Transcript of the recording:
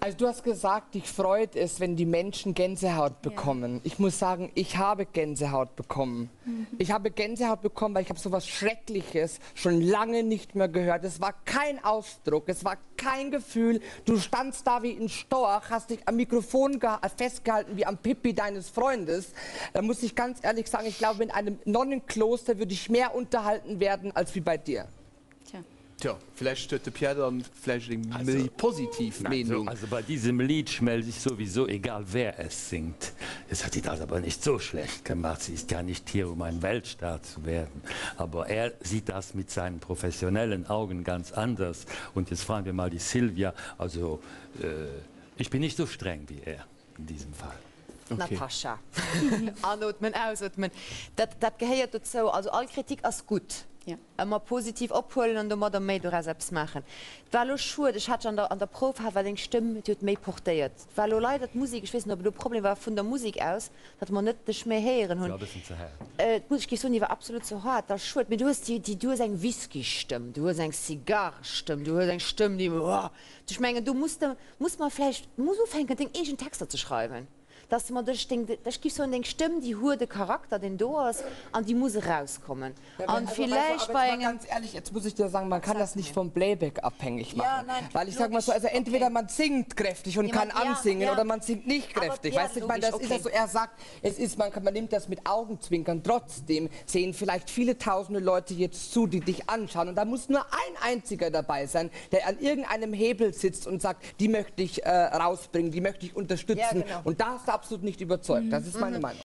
Also du hast gesagt, dich freut es, wenn die Menschen Gänsehaut bekommen. Ich muss sagen, ich habe Gänsehaut bekommen. Ich habe Gänsehaut bekommen, weil ich habe so was Schreckliches schon lange nicht mehr gehört. Es war kein Ausdruck, es war kein Gefühl. Du standst da wie ein Storch, hast dich am Mikrofon äh, festgehalten wie am Pippi deines Freundes. Da muss ich ganz ehrlich sagen, ich glaube, in einem Nonnenkloster würde ich mehr unterhalten werden als wie bei dir. Tja. Vielleicht stört der Pierre dann vielleicht also, positiv Also, Meinung. also bei diesem Lied schmelzt sich sowieso egal, wer es singt. Es hat die das aber nicht so schlecht gemacht. Sie ist ja nicht hier, um ein Weltstar zu werden. Aber er sieht das mit seinen professionellen Augen ganz anders. Und jetzt fragen wir mal die Silvia. Also, äh, ich bin nicht so streng wie er in diesem Fall. Okay. Natascha anatmen ausatmen dat geheiert dat so also all Kritik as gut Ja. immer positiv opholen an der der méi selbst machen. Wallo schu ich hat an der an der Prof hat den stimme méi portéiert Wallo leidet Musik ich wissen ob du Problem war vun der Musik aus dat man net dech mé heieren Ja, hun ein bisschen zu hart. äh, muss ich so war absolut so hart. Das schu du hast die die du hast eng whisky stimme du hast eng cigar stimme du hast eng stimme die oh, du schmengen du musst muss man vielleicht muss du fenken den egen Texter zu schreiben dass man das denkt das gibt so den Stimmen die hure Charakter den du hast an die muss rauskommen Ja, und also, vielleicht aber bei einem ganz ehrlich, jetzt muss ich dir sagen, man kann das nicht vom Playback abhängig machen. Ja, nein, Weil ich sag mal so, also logisch, entweder okay. man singt kräftig und Ja, kann ansingen ja. oder man singt nicht Aber- kräftig. ja, weißt du, ich meine, das logisch, ist ja okay. so, er sagt, es ist, man, kann, man nimmt das mit Augenzwinkern. Trotzdem sehen vielleicht viele tausende Leute jetzt zu, die dich anschauen. Und da muss nur ein einziger dabei sein, der an irgendeinem Hebel sitzt und sagt, die möchte ich äh, rausbringen, die möchte ich unterstützen. Genau. Und da absolut nicht überzeugt. Das ist meine Meinung.